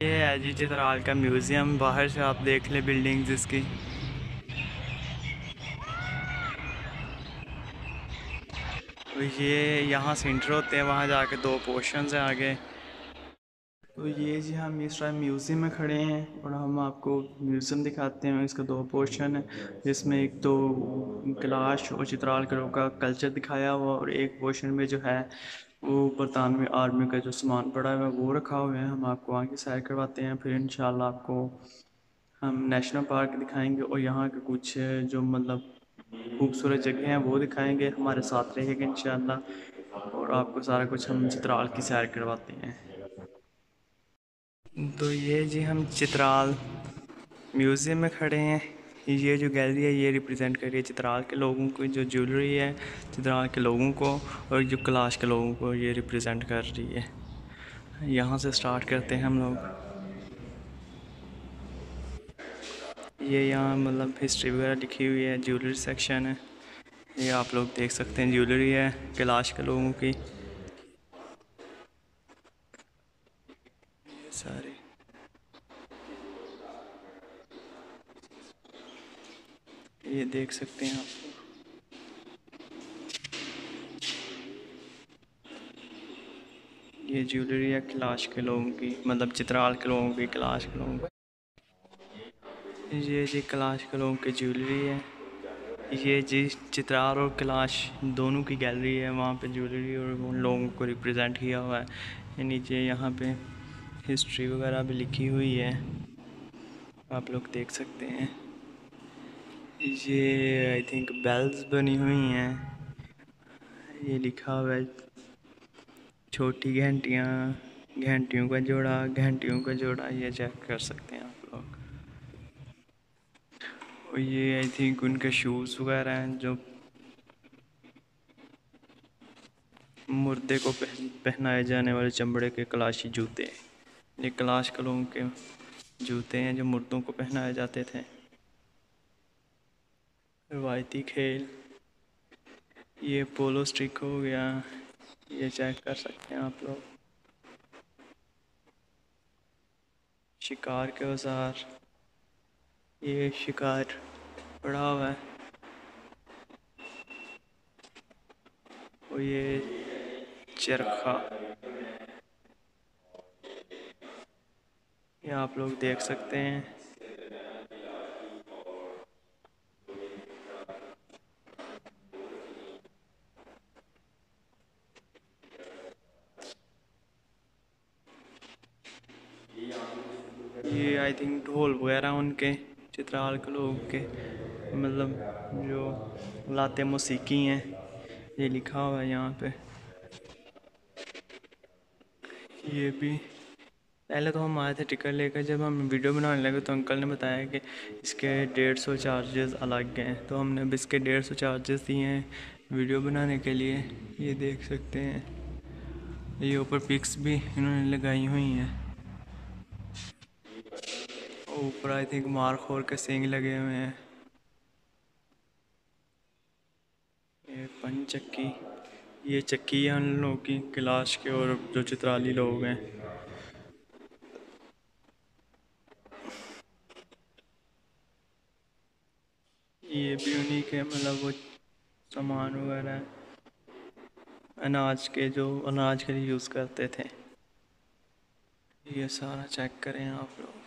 ये है जी चित्राल का म्यूज़ियम, बाहर से आप देख लें बिल्डिंग्स इसकी। तो ये यहाँ से इंटर होते हैं, वहाँ जाके दो पोर्शन हैं आगे। तो ये जी हम इस टाइम म्यूज़ियम में खड़े हैं और हम आपको म्यूज़ियम दिखाते हैं। इसका दो पोर्शन है, जिसमें एक तो कैलाश और चित्राल का कल्चर दिखाया हुआ और एक पोर्शन में जो है वो बरतानवी आर्मी का जो सामान पड़ा हुआ है, वो रखा हुआ है। हम आपको वहाँ की सैर करवाते हैं, फिर इन आपको हम नेशनल पार्क दिखाएँगे और यहाँ के कुछ जो मतलब खूबसूरत जगह हैं, वो दिखाएँगे हमारे साथ रहेंगे इन और आपको सारा कुछ हम चित्राल की सैर करवाते हैं। तो ये जी हम चित्राल म्यूज़ियम में खड़े हैं। ये जो गैलरी है, ये रिप्रेजेंट कर रही है चित्राल के लोगों को, जो ज्वेलरी है चित्राल के लोगों को और जो क्लाश के लोगों को ये रिप्रेजेंट कर रही है। यहाँ से स्टार्ट करते हैं हम लोग। ये यहाँ मतलब हिस्ट्री वगैरह लिखी हुई है, ज्वेलरी सेक्शन है। ये आप लोग देख सकते हैं ज्वेलरी है, कैलाश के लोगों की। सारे ये देख सकते हैं आप। ये ज्वेलरी है कैलाश के लोगों की मतलब चित्राल के लोगों की कैलाश के लोगों की। ये जी कैलाश के लोगों की ज्वेलरी है। ये जी चित्राल और कैलाश दोनों की गैलरी है, वहाँ पे ज्वेलरी और उन लोगों को रिप्रेजेंट किया हुआ है। ये नीचे यहाँ पे हिस्ट्री वगैरह भी लिखी हुई है। आप लोग देख सकते हैं। ये आई थिंक बेल्स बनी हुई हैं। ये लिखा हुआ है, छोटी घंटियाँ, घंटियों का जोड़ा, घंटियों का जोड़ा, ये चेक कर सकते हैं आप लोग। और ये आई थिंक उनके शूज़ वगैरह हैं, जो मुर्दे को पहनाए जाने वाले चमड़े के कलाशी जूते ये कलाश कलों के जूते हैं, जो मुर्दों को पहनाए जाते थे। रवायती खेल। ये पोलो स्टिक हो गया। ये चेक कर सकते हैं आप लोग। शिकार के औज़ार। ये शिकार पड़ा हुआ है। और ये चरखा। ये आप लोग देख सकते हैं ये आई थिंक ढोल वगैरह उनके चित्राल के लोग के मतलब जो लाते मौसीकी हैं, ये लिखा हुआ है यहाँ पे। ये भी, पहले तो हम आए थे टिकट लेकर, जब हम वीडियो बनाने लगे तो अंकल ने बताया कि इसके डेढ़ सौ चार्जेस अलग हैं। तो हमने अब इसके डेढ़ सौ चार्जेस दिए हैं वीडियो बनाने के लिए। ये देख सकते हैं। ये ऊपर पिक्स भी इन्होंने लगाई हुई हैं। ऊपर आई थिंक मारखोर के सिंग लगे हुए हैं। ये पंच चक्की। ये चक्की है उन लोगों की क्लाश के और जो चित्राली लोग हैं। ये भी उन्हीं के मतलब वो सामान वगैरह अनाज के जो अनाज के लिए यूज़ करते थे। ये सारा चेक करें आप लोग।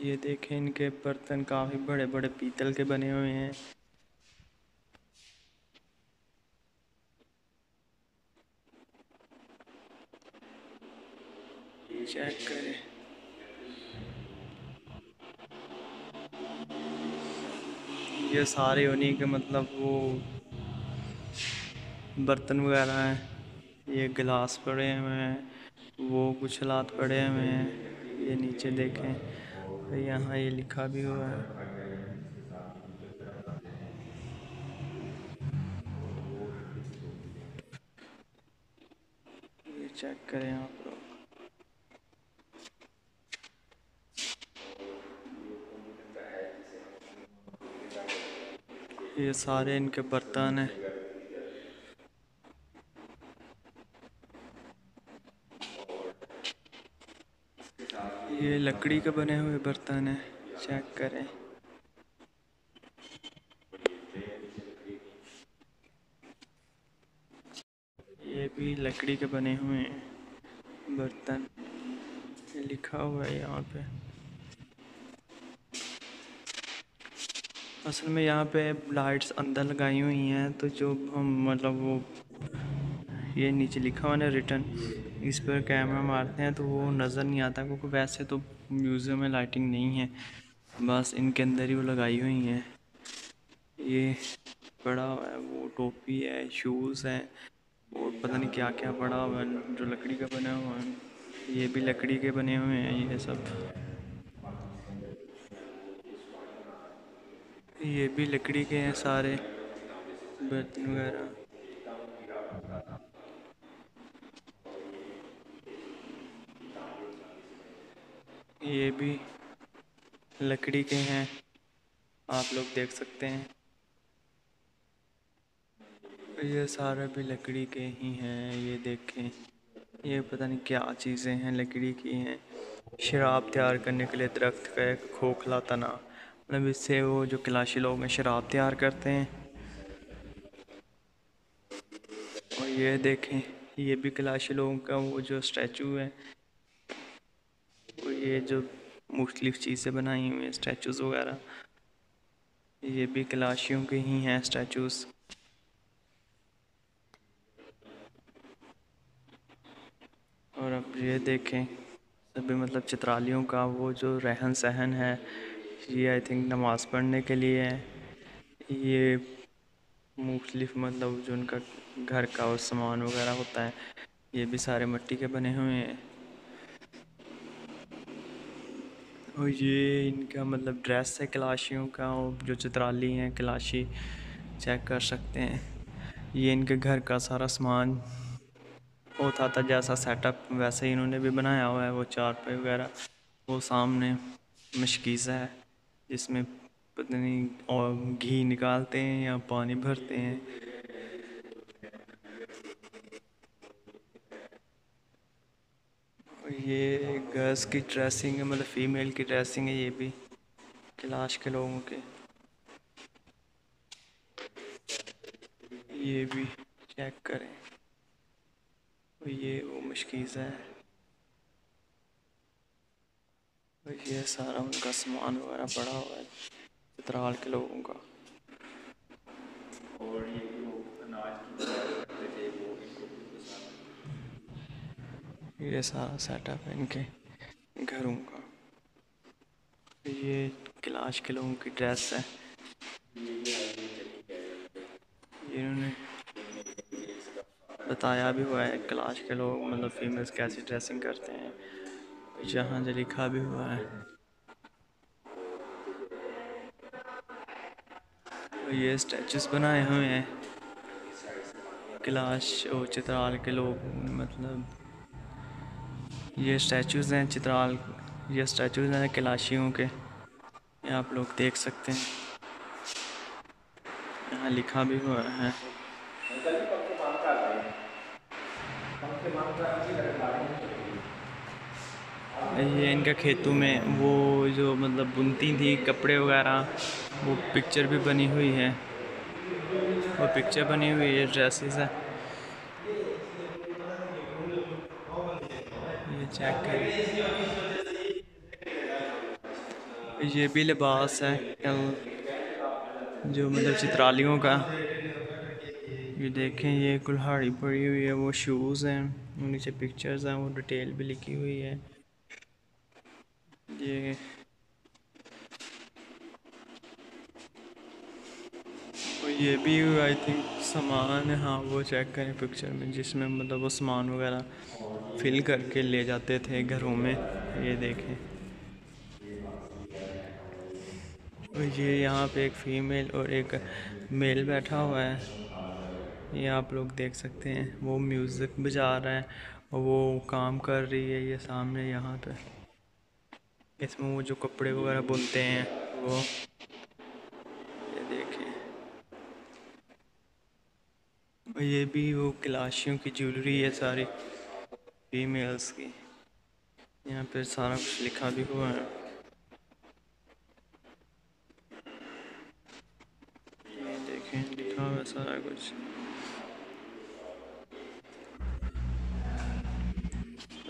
ये देखें, इनके बर्तन काफ़ी बड़े बड़े पीतल के बने हुए हैं। चेक करें। ये सारे उन्हीं के मतलब वो बर्तन वगैरह हैं। ये गिलास पड़े हुए हैं, वो कुछ हालात पड़े हुए हैं। ये नीचे देखें। यहाँ ये लिखा भी हुआ है। ये चेक करें आप लोग। ये सारे इनके बर्तन हैं। ये लकड़ी के बने हुए बर्तन है चेक करें। ये भी लकड़ी के बने हुए बर्तन। लिखा हुआ है यहाँ पे। असल में यहाँ पे लाइट्स अंदर लगाई हुई हैं तो जो हम मतलब वो, ये नीचे लिखा हुआ है रिटर्न इस पर कैमरा मारते हैं तो वो नज़र नहीं आता क्योंकि वैसे तो म्यूज़ियम में लाइटिंग नहीं है। बस इनके अंदर ही वो लगाई हुई हैं। ये पड़ा हुआ है, वो टोपी है, शूज़ हैं और पता नहीं क्या क्या पड़ा हुआ है, जो लकड़ी का बना हुआ है। ये भी लकड़ी के बने हुए हैं, ये सब। ये भी लकड़ी के हैं सारे, बर्तन वगैरह ये भी लकड़ी के हैं, आप लोग देख सकते हैं। ये सारे भी लकड़ी के ही हैं, ये देखें। ये पता नहीं क्या चीज़ें हैं, लकड़ी की हैं। शराब तैयार करने के लिए दरख्त का एक खोखला तना। मतलब इससे वो जो कलाशी लोग हैं, शराब तैयार करते हैं। और ये देखें, ये भी कलाशी लोगों का वो जो स्टैचू है वो ये जो मुख्तलिफ़ चीज़ें बनाई हुई हैं स्टैचूज़ वगैरह। ये भी कलाशियों के ही हैं स्टैचूज़ और अब ये देखें, सभी मतलब चित्रालियों का वो जो रहन सहन है, ये आई थिंक नमाज़ पढ़ने के लिए है। ये मुख्तलिफ़ मतलब जो उनका घर का और सामान वगैरह होता है, ये भी सारे मिट्टी के बने हुए हैं। और ये इनका मतलब ड्रेस है, कलाशियों का, और जो चित्राली हैं, कलाशी चेक कर सकते हैं। ये इनके घर का सारा सामान होता था जैसा सेटअप वैसे ही इन्होंने भी बनाया हुआ है, वो चार पे वगैरह, वो सामने मशकीज़ा है, जिसमें पता नहीं और घी निकालते हैं या पानी भरते हैं। ये गर्ल्स की ड्रेसिंग है मतलब फ़ीमेल की ड्रेसिंग है ये भी। क्लाश के लोगों के। ये भी चेक करें। ये वो मुश्किल है। ये सारा उनका सामान वगैरह पड़ा हुआ है, चित्राल के लोगों का। और ये ये सारा सेटअप है इनके। घरों का। ये क्लाश के लोगों की ड्रेस है। इन्होंने बताया भी हुआ है क्लास के लोग मतलब फीमेल्स कैसी ड्रेसिंग करते हैं। जहाँ जो लिखा भी हुआ है। ये स्टैचूस बनाए हुए हैं। क्लाश और चित्राल के लोग मतलब ये स्टैचूज़ हैं, चित्राल, ये स्टैचूज़ हैं कैलाशियों के। ये आप लोग देख सकते हैं। यहाँ लिखा भी हुआ है। ये इनका खेतों में वो जो मतलब बुनती थी कपड़े वगैरह, वो पिक्चर भी बनी हुई है। वो पिक्चर बनी हुई है ड्रेसेस है ये चेक करें। ये भी लिबास है जो मतलब चित्रालियों का। ये देखें, ये कुल्हाड़ी पड़ी हुई है, वो शूज़ हैं नीचे पिक्चर्स हैं, वो डिटेल भी लिखी हुई है। ये और ये भी आई थिंक सामान है वो चेक करें पिक्चर में, जिसमें मतलब वो सामान वगैरह फिल करके ले जाते थे घरों में, ये देखें। ये यहाँ पे एक फ़ीमेल और एक मेल बैठा हुआ है, ये आप लोग देख सकते हैं, वो म्यूज़िक बजा रहा है और वो काम कर रही है ये सामने यहाँ पे। इसमें वो जो कपड़े वगैरह बुनते हैं, वो ये देखें और ये भी वो क्लाशियों की ज्वेलरी है सारी। फीमेल्स की। यहाँ पे सारा कुछ लिखा भी हुआ है। ये देखें, लिखा हुआ सारा कुछ।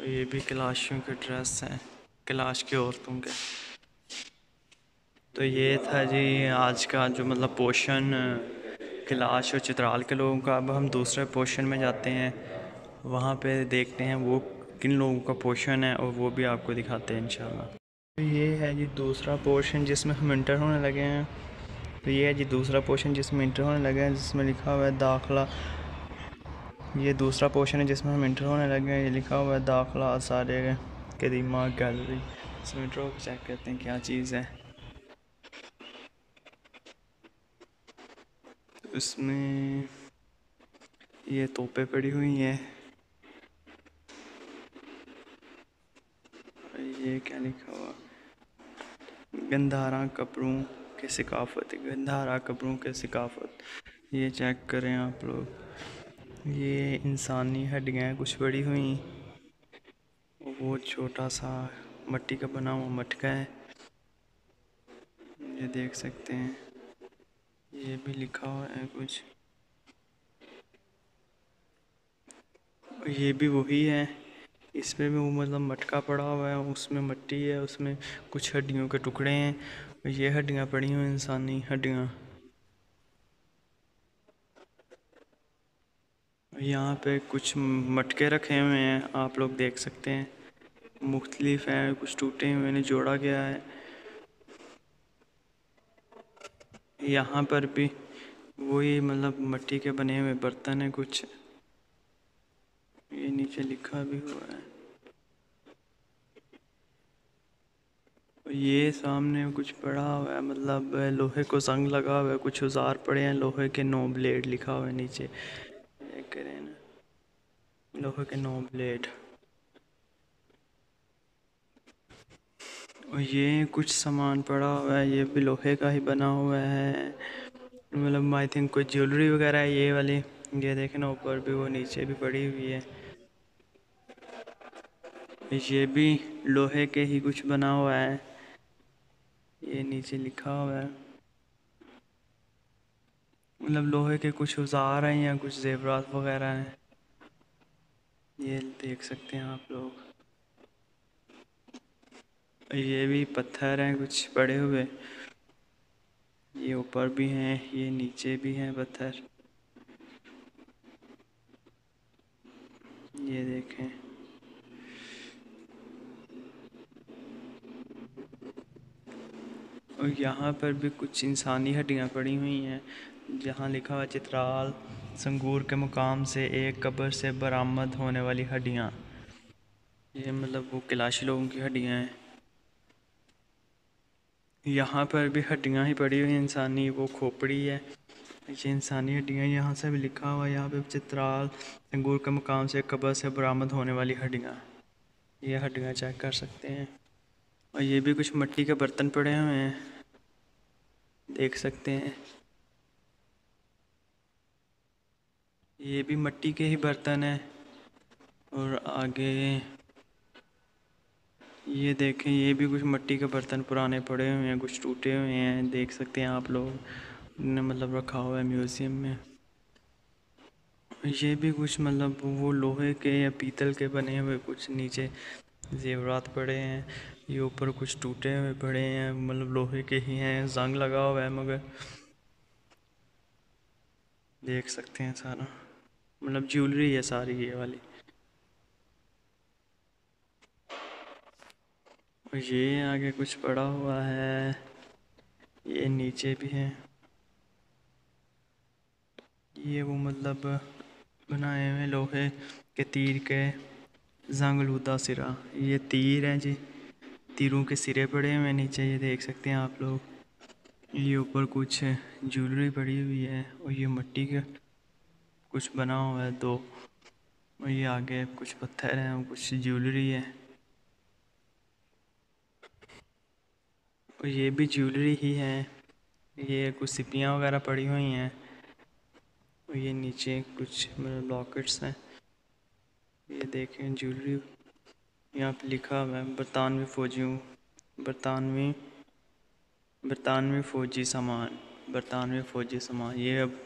ये भी क्लाशियों के ड्रेस हैं। क्लाश की औरतों के। तो ये था जी आज का जो मतलब पोशन क्लाश और चित्राल के लोगों का, अब हम दूसरे पोर्शन में जाते हैं। वहाँ पे देखते हैं वो किन लोगों का पोशन है और वो भी आपको दिखाते हैं, इंशाल्लाह। तो ये है जी दूसरा पोर्शन जिसमें हम इंटर होने लगे हैं। तो ये है जी दूसरा पोर्शन जिसमें इंटर होने लगे हैं, जिसमें लिखा हुआ है दाखला। ये दूसरा पोर्शन है जिसमें हम इंटर होने लगे हैं, ये लिखा हुआ है दाखला सारे के दिमाग गैलरी इसमें इंटर चेक करते हैं क्या चीज़ है। उसमें ये तोपे पड़ी हुई हैं। ये क्या लिखा हुआ? गंधारा कपड़ों के सिकाफत, गंधारा कपड़ों के सिकाफत। ये चेक करें आप लोग। ये इंसानी हड्डियाँ कुछ बड़ी हुई वो छोटा सा मट्टी का बना हुआ मटका है। ये देख सकते हैं। ये भी लिखा हुआ है कुछ। ये भी वही है। इसमें भी वो मतलब मटका पड़ा हुआ है, उसमें मट्टी है, उसमें कुछ हड्डियों के टुकड़े हैं। ये हड्डियाँ पड़ी हुई इंसानी हड्डियाँ। यहाँ पे कुछ मटके रखे हुए हैं, आप लोग देख सकते हैं। मुख्तलिफ़ हैं, कुछ टूटे हुए ने जोड़ा गया है। यहाँ पर भी वही मतलब मट्टी के बने हुए बर्तन है कुछ। ये नीचे लिखा भी हुआ है। ये सामने कुछ पड़ा हुआ है मतलब लोहे को संग लगा हुआ है, कुछ औज़ार पड़े हैं, लोहे के नो ब्लेड लिखा हुआ है नीचे। करें ना, लोहे के नो ब्लेड। ये कुछ सामान पड़ा हुआ है, ये भी लोहे का ही बना हुआ है। मतलब आई थिंक कोई ज्वेलरी वगैरह है, ये वाली। ये देखें ना ऊपर भी, वो नीचे भी पड़ी हुई है। ये भी लोहे के ही कुछ बना हुआ है। ये नीचे लिखा हुआ है। मतलब लोहे के कुछ औज़ार हैं या कुछ जेवरात वगैरह हैं। ये देख सकते हैं आप लोग। ये भी पत्थर हैं, कुछ पड़े हुए। ये ऊपर भी हैं, ये नीचे भी हैं पत्थर। ये देखें। और यहाँ पर भी कुछ इंसानी हड्डियाँ पड़ी हुई हैं, जहाँ लिखा हुआ चित्राल संगूर के मुकाम से एक कब्र से बरामद होने वाली हड्डियाँ। ये मतलब वो किलाशी लोगों की हड्डियाँ हैं। यहाँ पर भी हड्डियाँ ही पड़ी हुई इंसानी वो खोपड़ी है। ये इंसानी हड्डियाँ यहाँ से भी लिखा हुआ है, यहाँ पे चित्राल, अंगूर के मकाम से कब्र से बरामद होने वाली हड्डियाँ। ये हड्डियाँ चेक कर सकते हैं। और ये भी कुछ मिट्टी के बर्तन पड़े हुए हैं। देख सकते हैं। ये भी मिट्टी के ही बर्तन हैं। और आगे ये देखें, ये भी कुछ मिट्टी के बर्तन पुराने पड़े हुए हैं, कुछ टूटे हुए हैं, देख सकते हैं आप लोग। ने मतलब रखा हुआ है म्यूज़ियम में। ये भी कुछ मतलब वो लोहे के या पीतल के बने हुए कुछ नीचे जेवरात पड़े हैं, ये ऊपर कुछ टूटे हुए पड़े हैं मतलब लोहे के ही हैं, जंग लगा हुआ है मगर। देख सकते हैं सारा। मतलब ज्वेलरी है सारी ये वाली। ये आगे कुछ पड़ा हुआ है। ये नीचे भी है। ये वो मतलब बनाए हुए लोहे के तीर के जंगलूदा सिरा ये तीर हैं जी। तीरों के सिरे पड़े हुए नीचे, ये देख सकते हैं आप लोग। ये ऊपर कुछ ज्वेलरी पड़ी हुई है और ये मिट्टी का कुछ बना हुआ है दो। और ये आगे कुछ पत्थर हैं कुछ ज्वेलरी है। और ये भी ज्वेलरी ही है। ये कुछ सिपियाँ वगैरह पड़ी हुई हैं। और ये नीचे कुछ मतलब लॉकेट्स हैं। ये देखें ज्वेलरी यहाँ पे लिखा हुआ है, बरतानवी फौजियों बरतानवी बरतानवी फ़ौजी सामान, बरतानवी फ़ौजी सामान। ये अब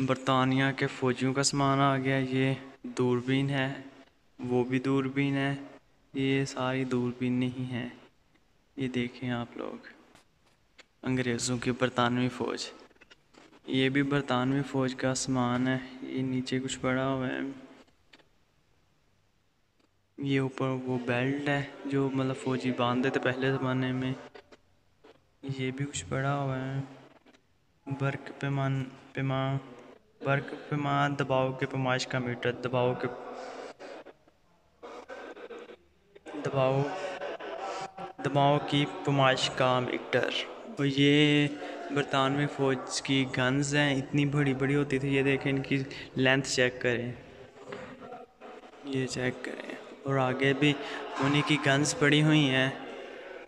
बरतानिया के फ़ौजियों का सामान आ गया। ये दूरबीन है, वो भी दूरबीन है। ये सारी दूरबीन नहीं है। ये देखें आप लोग। अंग्रेज़ों की बरतानवी फ़ौज। ये भी बरतानवी फ़ौज का सामान है। ये नीचे कुछ पड़ा हुआ है। ये ऊपर वो बेल्ट है, जो मतलब फ़ौजी बांधते थे पहले ज़माने में। ये भी कुछ पड़ा हुआ है। बर्क पैमान पैमा बर्क पैमा दबाव के पैमाइश का मीटर, दबाव के, दबाव दबाव की पैमाइश का मीटर और ये बरतानवी फ़ौज की गन्स हैं, इतनी बड़ी बड़ी होती थी, ये देखें इनकी लेंथ चेक करें। ये चेक करें। और आगे भी उन्हीं की गन्स पड़ी हुई हैं।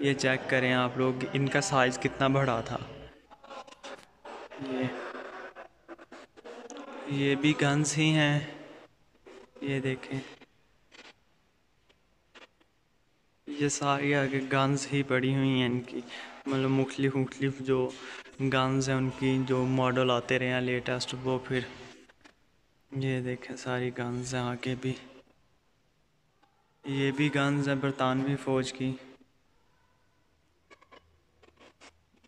ये चेक करें आप लोग, इनका साइज़ कितना बड़ा था। ये ये भी गन्स ही हैं। ये देखें। ये सारी आगे गन्स ही पड़ी हुई हैं इनकी। मतलब मुख्तलिफ़ मुख्तलिफ़ जो गन्स हैं उनकी जो मॉडल आते रहे हैं लेटेस्ट वो फिर ये देखें सारी गन्स हैं आगे भी। ये भी गन्स हैं बरतानवी फ़ौज की।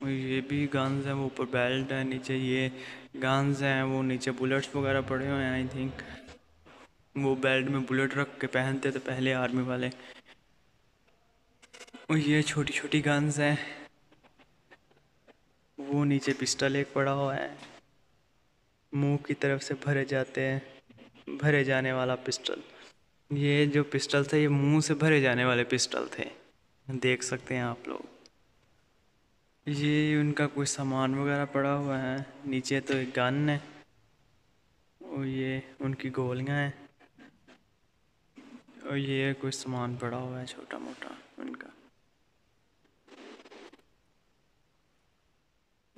ये भी गन्स हैं, वो ऊपर बेल्ट है, नीचे ये गन्स हैं, वो नीचे बुलेट्स वगैरह पड़े हुए हैं आई थिंक वो बेल्ट में बुलेट रख के पहनते थे पहले आर्मी वाले। और ये छोटी छोटी गन्स हैं। वो नीचे पिस्टल एक पड़ा हुआ है। मुँह की तरफ़ से भरे जाते हैं। भरे जाने वाला पिस्टल ये जो पिस्टल थे, ये मुँह से भरे जाने वाले पिस्टल थे। देख सकते हैं आप लोग। ये उनका कोई सामान वगैरह पड़ा हुआ है। नीचे तो एक गन है। और ये उनकी गोलियाँ हैं। और ये कुछ सामान पड़ा हुआ है छोटा मोटा उनका।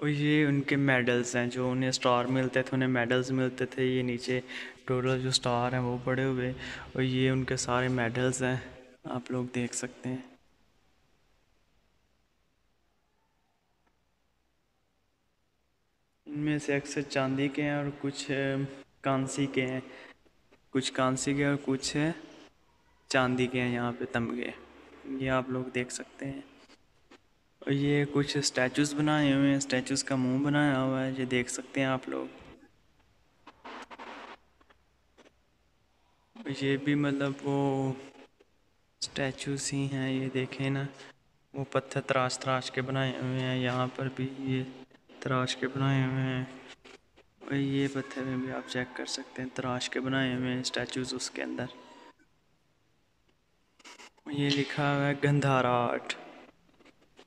और ये उनके मेडल्स हैं, जो उन्हें स्टार मिलते थे, उन्हें मेडल्स मिलते थे। ये नीचे टोटल जो स्टार हैं, वो पड़े हुए और ये उनके सारे मेडल्स हैं। आप लोग देख सकते हैं। इनमें से अक्सर चांदी के हैं और कुछ कांसी के हैं। कुछ कांसी के और कुछ चांदी के हैं, यहाँ पे तमगे ये आप लोग देख सकते हैं। ये कुछ स्टैचूज़ बनाए हुए हैं स्टैचूज़ का मुँह बनाया हुआ है, ये देख सकते हैं आप लोग। ये भी मतलब वो स्टैचूज़ ही हैं, ये देखें ना, वो पत्थर तराश तराश के बनाए हुए हैं, यहाँ पर भी ये तराश के बनाए हुए हैं। और ये पत्थर में भी आप चेक कर सकते हैं तराश के बनाए हुए हैं स्टैचूज उसके अंदर। ये लिखा हुआ है गंधार आर्ट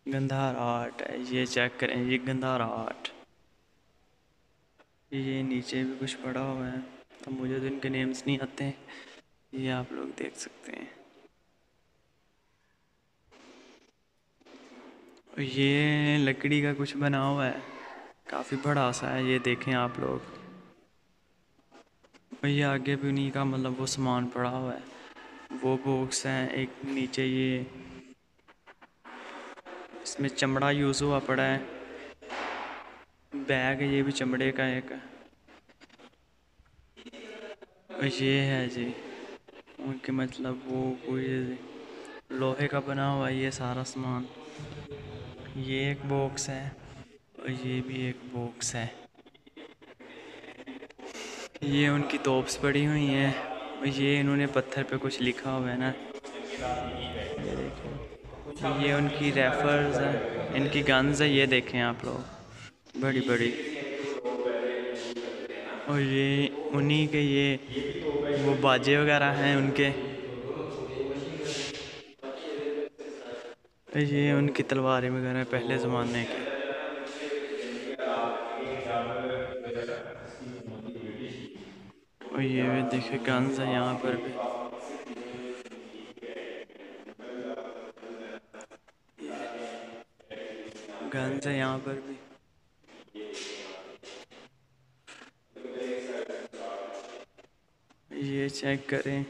गंधार आर्ट है ये चेक करें, ये गंधार आर्ट ये नीचे भी कुछ पड़ा हुआ है तो मुझे तो इनके नेम्स नहीं आते, ये आप लोग देख सकते हैं। ये लकड़ी का कुछ बना हुआ है, काफ़ी बड़ा सा है, ये देखें आप लोग। ये आगे भी उन्हीं का मतलब वो सामान पड़ा हुआ है, वो बॉक्स हैं, एक नीचे ये इसमें चमड़ा यूज़ हुआ पड़ा है। बैग ये भी चमड़े का एक। ये है जी। उनके मतलब वो कोई लोहे का बना हुआ ये सारा सामान। ये एक बॉक्स है। और ये भी एक बॉक्स है। ये उनकी तोप्स पड़ी हुई हैं। ये इन्होंने पत्थर पे कुछ लिखा हुआ है ना। ये उनकी रेफर्स हैं, इनकी गन्स है, ये देखें आप लोग। बड़ी बड़ी। और ये उन्हीं के ये, वो बाजे वगैरह हैं उनके। ये उनकी तलवारें वगैरह पहले ज़माने की। और ये भी देखिए गन्स है यहाँ पर भी। गन्स है यहाँ पर भी। ये चेक करें।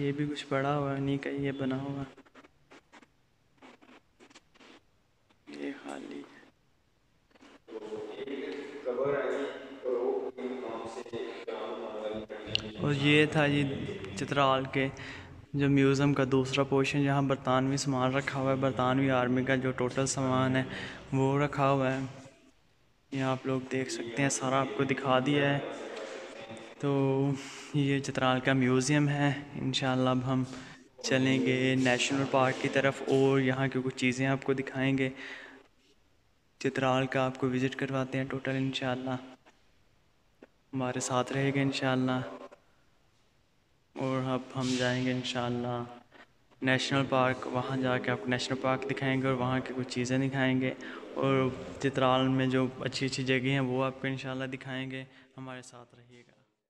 ये भी कुछ पड़ा हुआ नहीं का ये बना हुआ ये खाली और ये था जी चित्राल के जो म्यूज़ियम का दूसरा पोर्शन जहाँ बरतानवी सामान रखा हुआ है। बरतानवी आर्मी का जो टोटल सामान है, वो रखा हुआ है। यहाँ आप लोग देख सकते हैं, सारा आपको दिखा दिया है। तो ये चित्राल का म्यूज़ियम है। इन अब हम चलेंगे नेशनल पार्क की तरफ़ और यहाँ की कुछ चीज़ें आपको दिखाएँगे। चित्राल का आपको विज़िट करवाते हैं टोटल इन हमारे साथ रहेगा इन और अब हम जाएँगे इन नेशनल पार्क, वहाँ जाके आपको नेशनल पार्क दिखाएँगे और वहाँ की कुछ चीज़ें दिखाएँगे और चित्राल में जो अच्छी अच्छी जगह हैं, वो आपको इन दिखाएँगे। हमारे साथ रहिएगा।